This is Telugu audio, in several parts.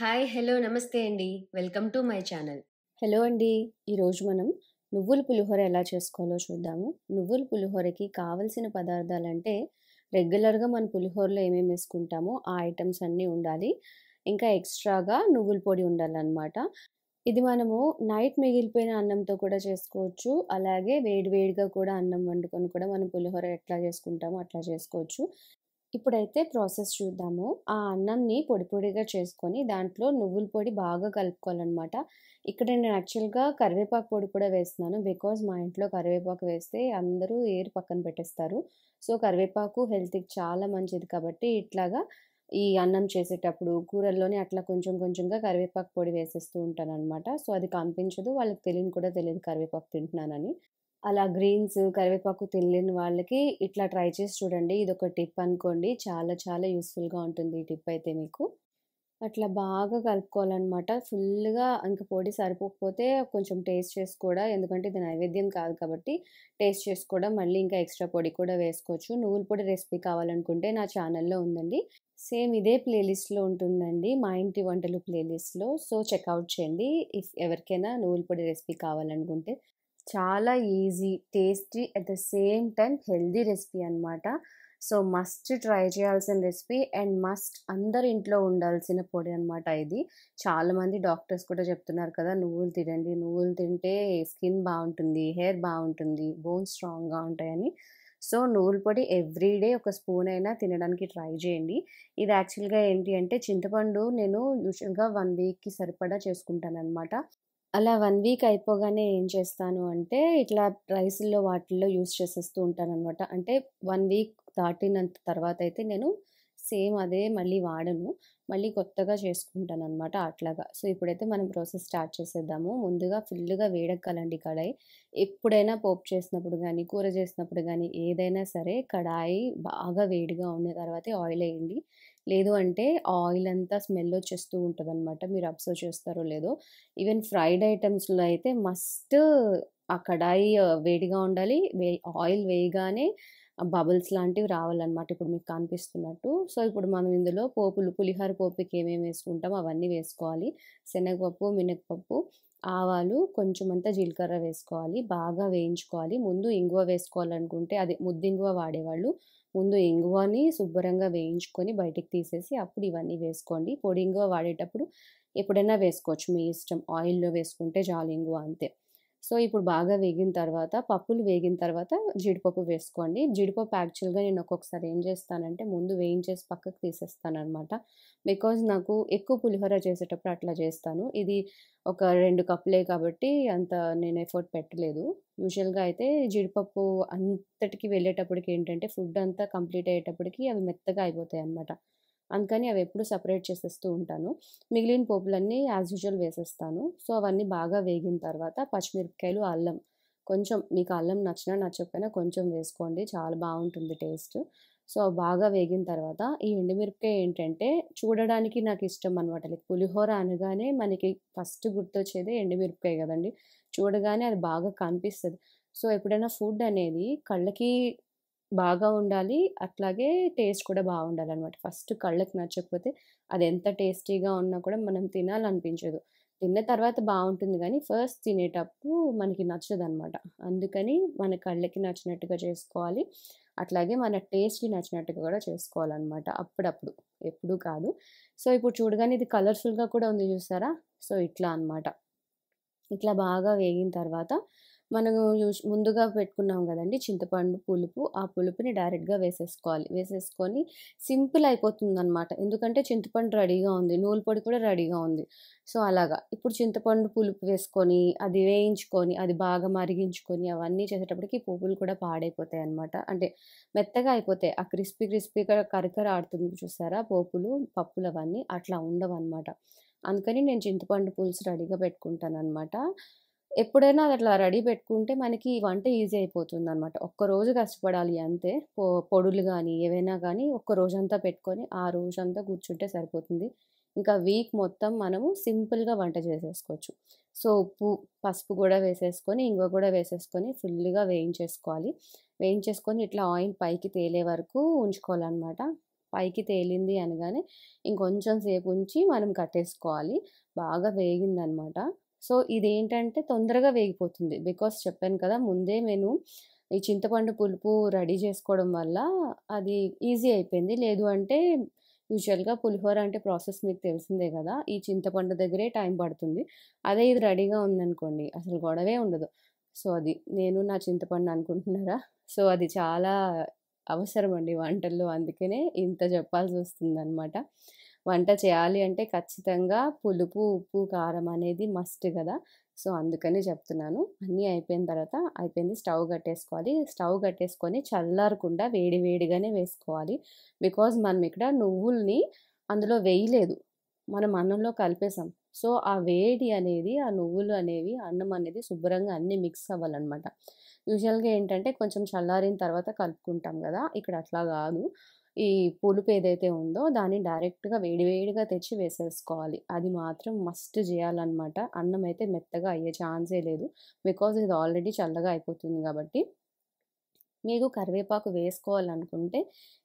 హాయ్! హలో! నమస్తే అండి. Welcome to my channel. Hello అండి. ఈరోజు మనం నువ్వుల పులిహోర ఎలా చేసుకోవాలో చూద్దాము. నువ్వుల పులిహోరకి కావాల్సిన పదార్థాలంటే రెగ్యులర్‌గా మన పులిహోరలో ఏమేమి వేసుకుంటామో ఆ ఐటెమ్స్ అన్నీ ఉండాలి. ఇంకా ఎక్స్‌ట్రాగా నువ్వుల పొడి ఉండాలన్నమాట ఇది మనము నైట్ మిగిలిపోయిన అన్నంతో కూడా చేసుకోవచ్చు. అలాగే వేడి వేడిగా కూడా అన్నం వండుకొని కూడా మనం పులిహోర ఎట్లా చేసుకుంటామో అట్లా చేసుకోవచ్చు. ఇప్పుడైతే ప్రాసెస్ చూద్దాము. ఆ అన్నంని పొడి పొడిగా చేసుకొని దాంట్లో నువ్వుల పొడి బాగా కలుపుకోవాలన్నమాట ఇక్కడ నేను యాక్చువల్‌గా కరివేపాకు పొడి కూడా వేస్తున్నాను. బికాజ్ మా ఇంట్లో కరివేపాకు వేస్తే అందరూ ఏరు పక్కన పెట్టేస్తారు. సో, కరివేపాకు హెల్త్‌కి చాలా మంచిది కాబట్టి ఇట్లాగా ఈ అన్నం చేసేటప్పుడు కూరల్లోనే అట్లా కొంచెం కొంచెంగా కరివేపాకు పొడి వేసేస్తూ ఉంటాను అనమాట సో, అది కనిపించదు. వాళ్ళకి తెలియని కూడా తెలియదు కరివేపాకు తింటున్నానని. అలా గ్రీన్స్, కరివేపాకు తినలేని వాళ్ళకి ఇట్లా ట్రై చేసి చూడండి. ఇది ఒక టిప్ అనుకోండి. చాలా చాలా యూస్ఫుల్గా ఉంటుంది ఈ టిప్ అయితే మీకు. అట్లా బాగా కలుపుకోవాలన్నమాట ఫుల్గా ఇంకా పొడి సరిపోకపోతే కొంచెం టేస్ట్ చేసి కూడా ఎందుకంటే ఇది నైవేద్యం కాదు కాబట్టి టేస్ట్ చేసి కూడా మళ్ళీ ఇంకా ఎక్స్‌ట్రా పొడి కూడా వేసుకోవచ్చు. నువ్వుల పొడి రెసిపీ కావాలనుకుంటే నా ఛానల్‌లో ఉందండి. సేమ్ ఇదే ప్లేలిస్ట్‌లో ఉంటుందండి. మా ఇంటి వంటలు ప్లేలిస్ట్‌లో. సో, చెక్అవుట్ చేయండి. ఇఫ్ ఎవరికైనా నువ్వుల పొడి రెసిపీ కావాలనుకుంటే. చాలా easy, tasty at the same time healthy recipe అనమాట. సో, మస్ట్ ట్రై చేయాల్సిన రెసిపీ అండ్ మస్ట్ అందరి ఇంట్లో ఉండాల్సిన పొడి అనమాట ఇది. చాలామంది డాక్టర్స్ కూడా చెప్తున్నారు కదా! నువ్వులు తినండి. నువ్వులు తింటే స్కిన్ బాగుంటుంది హెయిర్ బాగుంటుంది బోన్స్ స్ట్రాంగ్‌గా ఉంటాయని. సో, నువ్వుల పొడి ఎవ్రీ డే ఒక స్పూన్ అయినా తినడానికి ట్రై చేయండి. ఇది యాక్చువల్‌గా ఏంటి అంటే చింతపండు నేను యూజువల్‌గా వన్ వీక్‌కి సరిపడా చేసుకుంటాననమాట. అలా వన్ వీక్ అయిపోగానే ఏం చేస్తాను అంటే ఇట్లా రైసుల్లో వాటిల్లో యూజ్ చేసేస్తూ ఉంటాను అనమాట అంటే వన్ వీక్ దాటినంత తర్వాత అయితే నేను సేమ్ అదే మళ్ళీ వాడను. మళ్ళీ కొత్తగా చేసుకుంటాను అనమాట అట్లాగా. సో, ఇప్పుడైతే మనం ప్రాసెస్ స్టార్ట్ చేసేద్దాము. ముందుగా ఫుల్లుగా వేడెక్కాలండి కడాయి. ఎప్పుడైనా పోపు చేసినప్పుడు కానీ కూర చేసినప్పుడు కానీ ఏదైనా సరే కడాయి బాగా వేడిగా ఉన్న తర్వాతే ఆయిల్ వేయండి లేదు అంటే ఆయిల్ అంతా స్మెల్ వచ్చేస్తూ ఉంటుంది అనమాట మీరు అబ్జర్వ్ చేస్తారో లేదో. ఈవెన్ ఫ్రైడ్ ఐటమ్స్లో అయితే మస్ట్ ఆ కడాయి వేడిగా ఉండాలి. వే ఆయిల్ వేయగానే బబుల్స్ లాంటివి రావాలన్నమాట ఇప్పుడు మీకు కనిపిస్తున్నట్టు. సో, ఇప్పుడు మనం ఇందులో పోపులు పులిహోర పోపుకి ఏమేమి వేసుకుంటామో అవన్నీ వేసుకోవాలి. శనగపప్పు, మినగపప్పు ఆవాలు, కొంచెం అంతా జీలకర్ర వేసుకోవాలి. బాగా వేయించుకోవాలి. ముందు ఇంగువ వేసుకోవాలనుకుంటే అది ముద్దింగువ వాడేవాళ్ళు ముందు ఇంగువని శుభ్రంగా వేయించుకొని బయటికి తీసేసి అప్పుడు ఇవన్నీ వేసుకోండి. పొడి ఇంగువ వాడేటప్పుడు ఎప్పుడైనా వేసుకోవచ్చు మీ ఇష్టం. ఆయిల్‌లో వేసుకుంటే చాలు ఇంగువ అంతే. సో, ఇప్పుడు బాగా వేగిన తర్వాత పప్పులు వేగిన తర్వాత జీడిపప్పు వేసుకోండి. జీడిపప్పు యాక్చువల్‌గా నేను ఒక్కొక్కసారి ఏం చేస్తానంటే ముందు వేయించేసి పక్కకు తీసేస్తాననమాట. బికాజ్ నాకు ఎక్కువ పులిహోర చేసేటప్పుడు అట్లా చేస్తాను. ఇది ఒక రెండు కప్పులే కాబట్టి అంత నేను ఎఫర్ట్ పెట్టలేదు. యూజువల్‌గా అయితే జీడిపప్పు అంతటికి వెళ్ళేటప్పటికి ఏంటంటే ఫుడ్ అంతా కంప్లీట్ అయ్యేటప్పటికి అవి మెత్తగా అయిపోతాయి అన్నమాట అందుకని అవి ఎప్పుడు సపరేట్ చేసేస్తూ ఉంటాను. మిగిలిన పోపులన్నీ యాజ్ యూజువల్ వేసేస్తాను. సో, అవన్నీ బాగా వేగిన తర్వాత పచ్చిమిరపకాయలు, అల్లం కొంచెం మీకు అల్లం నచ్చినా నచ్చకపోయినా కొంచెం వేసుకోండి. చాలా బాగుంటుంది టేస్ట్. సో, బాగా వేగిన తర్వాత ఈ ఎండుమిరపకాయ ఏంటంటే చూడడానికి నాకు ఇష్టం అనమాట. లైక్ పులిహోర అనగానే మనకి ఫస్ట్ గుర్తొచ్చేదే ఎండుమిరపకాయ కదండి చూడగానే అది బాగా కనిపిస్తుంది సో, ఎప్పుడైనా ఫుడ్ అనేది కళ్ళకి బాగా ఉండాలి. అట్లాగే టేస్ట్ కూడా బావుండాలనమాట. ఫస్ట్ కళ్ళకి నచ్చకపోతే అది ఎంత టేస్టీగా ఉన్నా కూడా మనం తినాలనిపించదు. తిన్న తర్వాత బాగుంటుంది కానీ ఫస్ట్ తినేటప్పుడు మనకి నచ్చదు అనమాట అందుకని మన కళ్ళకి నచ్చినట్టుగా చేసుకోవాలి. అట్లాగే మన టేస్ట్‌కి నచ్చినట్టుగా కూడా చేసుకోవాలనమాట. అప్పుడప్పుడు. ఎప్పుడూ కాదు. సో, ఇప్పుడు చూడగానే ఇది కలర్‌ఫుల్‌గా కూడా ఉంది చూసారా? సో, ఇట్లా అనమాట. ఇట్లా బాగా వేగిన తర్వాత మనము యూజ్ ముందుగా పెట్టుకున్నాం కదండి చింతపండు పులుపు. ఆ పులుపుని డైరెక్ట్‌గా వేసేసుకోవాలి. వేసేసుకొని సింపుల్ అయిపోతుందనమాట. ఎందుకంటే చింతపండు రెడీగా ఉంది. నూలు పొడి కూడా రెడీగా ఉంది. సో, అలాగా. ఇప్పుడు చింతపండు పులుపు వేసుకొని, అది వేయించుకొని, అది బాగా మరిగించుకొని అవన్నీ చేసేటప్పటికి పువ్వులు కూడా పాడైపోతాయి అనమాట అంటే మెత్తగా అయిపోతాయి. ఆ క్రిస్పీ క్రిస్పీగా కరకర ఆడుతుంది చూసారా పోపులు, పప్పులవన్నీ అట్లా ఉండవనమాట. అందుకని నేను చింతపండు పులుసు రెడీగా పెట్టుకుంటాను అనమాట ఎప్పుడైనా అట్లా రెడీ పెట్టుకుంటే మనకి వంట ఈజీ అయిపోతుందనమాట. ఒక్కరోజు కష్టపడాలి అంతే. పొ పొడులు కానీ ఏవైనా కానీ ఒక్క రోజంతా పెట్టుకొని ఆ రోజంతా కూర్చుంటే సరిపోతుంది. ఇంకా వీక్ మొత్తం మనము సింపుల్‌గా వంట చేసేసుకోవచ్చు. సో, ఉప్పు, పసుపు కూడా వేసేసుకొని, ఇంగువ కూడా వేసేసుకొని ఫుల్లుగా వేయించేసుకోవాలి. వేయించేసుకొని ఇట్లా ఆయిల్ పైకి తేలే వరకు ఉంచుకోవాలన్నమాట పైకి తేలింది అనగానే ఇంకొంచెం సేపు ఉంచి మనం కట్టేసుకోవాలి బాగా వేగిందనమాట సో ఇదేంటంటే తొందరగా వేగిపోతుంది. బికాస్ చెప్పాను కదా ముందే నేను ఈ చింతపండు పులుపు రెడీ చేసుకోవడం వల్ల అది ఈజీ అయిపోయింది. లేదు అంటే యూజువల్గా పులిహోర అంటే ప్రాసెస్ మీకు తెలిసిందే కదా ఈ చింతపండు దగ్గరే టైం పడుతుంది. అదే ఇది రెడీగా ఉందనుకోండి అసలు గొడవే ఉండదు. సో అది నేను నా చింతపండు అనుకుంటున్నారా? సో అది చాలా అవసరం అండి వంటల్లో అందుకనే ఇంత చెప్పాల్సి వస్తుందన్నమాట. వంట చేయాలి అంటే ఖచ్చితంగా పులుపు ఉప్పు కారం అనేది మస్ట్ కదా. సో అందుకని చెప్తున్నాను. అన్నీ అయిపోయిన తర్వాత అయిపోయింది స్టవ్ కట్టేసుకోవాలి. స్టవ్ కట్టేసుకొని చల్లారకుండా వేడి వేడిగానే వేసుకోవాలి. బికాజ్ మనం ఇక్కడ నువ్వుల్ని అందులో వేయలేదు. మనం అన్నంలో కలిపేసాం. సో ఆ వేడి అనేది ఆ నువ్వులు అనేవి అన్నం అనేది శుభ్రంగా అన్నీ మిక్స్ అవ్వాలన్నమాట. యూజువల్గా ఏంటంటే కొంచెం చల్లారిన తర్వాత కలుపుకుంటాం కదా. ఇక్కడ అట్లా కాదు. ఈ పులుపు ఏదైతే ఉందో దాన్ని డైరెక్ట్గా వేడివేడిగా తెచ్చి వేసేసుకోవాలి. అది మాత్రం మస్ట్ చేయాలన్నమాట. అన్నం అయితే మెత్తగా అయ్యే ఛాన్సే లేదు. బికాజ్ ఇది ఆల్రెడీ చల్లగా అయిపోతుంది కాబట్టి మీకు కరివేపాకు వేసుకోవాలనుకుంటే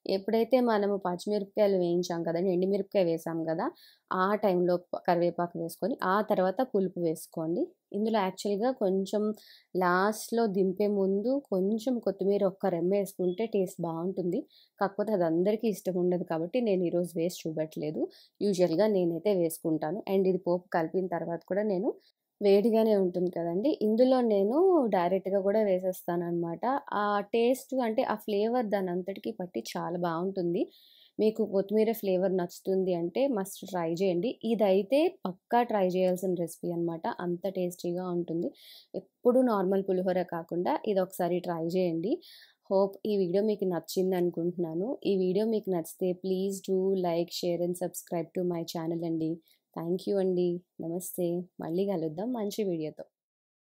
ఎప్పుడైతే మనము పచ్చిమిరపకాయలు వేయించాం కదండి ఎండుమిరపకాయ వేసాం కదా ఆ టైంలో కరివేపాకు వేసుకొని ఆ తర్వాత పులుపు వేసుకోండి. ఇందులో యాక్చువల్గా కొంచెం లాస్ట్లో దింపే ముందు కొంచెం కొత్తిమీర ఒక్క రెమ్మ వేసుకుంటే టేస్ట్ బాగుంటుంది. కాకపోతే అది అందరికీ ఇష్టం ఉండదు కాబట్టి నేను ఈరోజు వేసి చూపెట్టలేదు. యూజువల్గా నేనైతే వేసుకుంటాను. అండ్ ఇది పోపు కలిపిన తర్వాత కూడా నేను వేడిగానే ఉంటుంది కదండి. ఇందులో నేను డైరెక్ట్గా కూడా వేసేస్తాను అనమాట ఆ టేస్ట్ అంటే ఆ ఫ్లేవర్ దాని అంతటికి పట్టి చాలా బాగుంటుంది. మీకు కొత్తిమీర ఫ్లేవర్ నచ్చుతుంది అంటే మస్ట్ ట్రై చేయండి. ఇదైతే పక్కా ట్రై చేయాల్సిన రెసిపీ అనమాట అంత టేస్టీగా ఉంటుంది. ఎప్పుడు నార్మల్ పులిహోర కాకుండా ఇది ఒకసారి ట్రై చేయండి. హోప్ ఈ వీడియో మీకు నచ్చింది అనుకుంటున్నాను. ఈ వీడియో మీకు నచ్చితే please do like share and subscribe to my channel అండి. థ్యాంక్ యూ అండి. నమస్తే. మళ్ళీ కలుద్దాం మంచి వీడియోతో.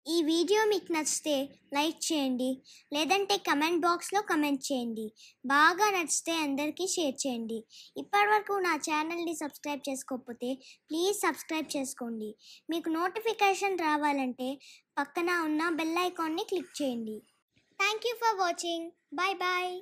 ఈ వీడియో మీకు నచ్చితే లైక్ చేయండి. లేదంటే కమెంట్ బాక్స్లో కమెంట్ చేయండి. బాగా నచ్చితే అందరికీ షేర్ చేయండి. ఇప్పటివరకు నా ఛానల్ని సబ్స్క్రైబ్ చేసుకోకపోతే ప్లీజ్ సబ్స్క్రైబ్ చేసుకోండి. మీకు నోటిఫికేషన్ రావాలంటే పక్కన ఉన్న బెల్ ఐకాన్ని క్లిక్ చేయండి. Thank you for watching. Bye bye